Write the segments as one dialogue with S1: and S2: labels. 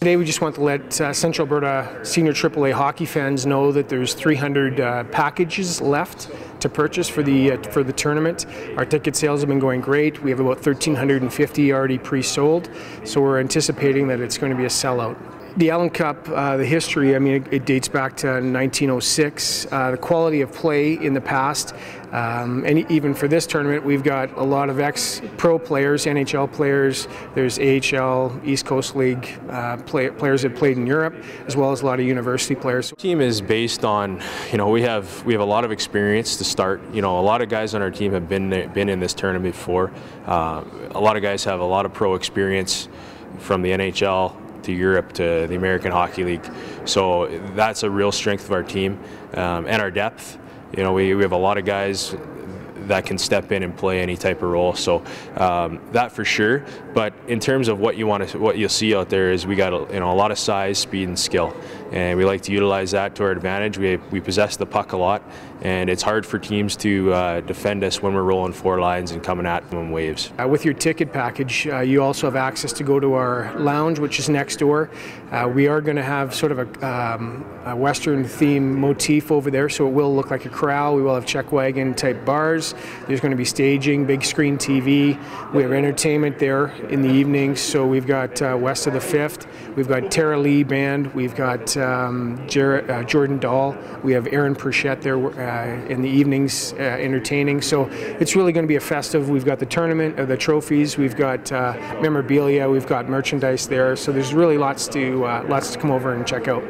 S1: Today we just want to let uh, Central Alberta Senior AAA hockey fans know that there's 300 uh, packages left to purchase for the uh, for the tournament. Our ticket sales have been going great. We have about 1,350 already pre-sold, so we're anticipating that it's going to be a sellout. The Allan Cup, uh, the history, I mean, it, it, dates back to 1906. Uh, the quality of play in the past, um, and even for this tournament, we've got a lot of ex-pro players, NHL players, there's AHL, East Coast League uh, play, players that played in Europe, as well as a lot of university players.
S2: The team is based on, you know, we have we have a lot of experience to start. You know, a lot of guys on our team have been been in this tournament before. Uh, a lot of guys have a lot of pro experience from the NHL to Europe to the American Hockey League. So that's a real strength of our team um, and our depth. You know, we, we have a lot of guys that can step in and play any type of role. So um, that for sure. But in terms of what you want to, what you'll see out there is we got a, you know a lot of size, speed, and skill, and we like to utilize that to our advantage. We we possess the puck a lot, and it's hard for teams to uh, defend us when we're rolling four lines and coming at them in waves.
S1: Uh, with your ticket package, uh, you also have access to go to our lounge, which is next door. Uh, we are going to have sort of a, um, a Western theme motif over there, so it will look like a corral. We will have chuck wagon type bars. There's going to be staging, big screen TV. We have entertainment there in the evenings. So we've got uh, West of the Fifth. We've got Tara Lee Band. We've got um, Jared, uh, Jordan Dahl. We have Aaron Perchette there uh, in the evenings uh, entertaining. So it's really going to be a festive. We've got the tournament, uh, the trophies. We've got uh, memorabilia. We've got merchandise there. So there's really lots to lots to come over and check out.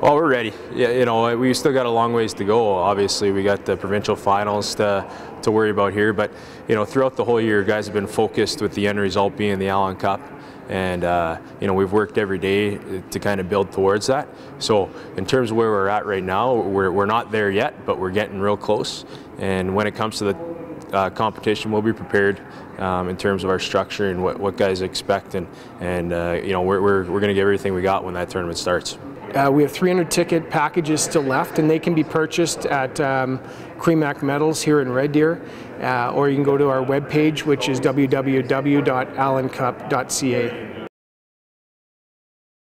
S2: Well, we're ready. Yeah, you know, we still got a long ways to go. Obviously, we got the provincial finals to to worry about here, but you know, throughout the whole year, guys have been focused with the end result being the Allan Cup, and uh, you know, we've worked every day to kind of build towards that. So, in terms of where we're at right now, we're we're not there yet, but we're getting real close. And when it comes to the uh, competition, we'll be prepared um, in terms of our structure and what, what guys expect, and and uh, you know, we're we're, we're going to give everything we got when that tournament starts.
S1: Uh, we have 300 ticket packages still left, and they can be purchased at um, Cremac Metals here in Red Deer, uh, or you can go to our webpage, which is www.allancup.ca.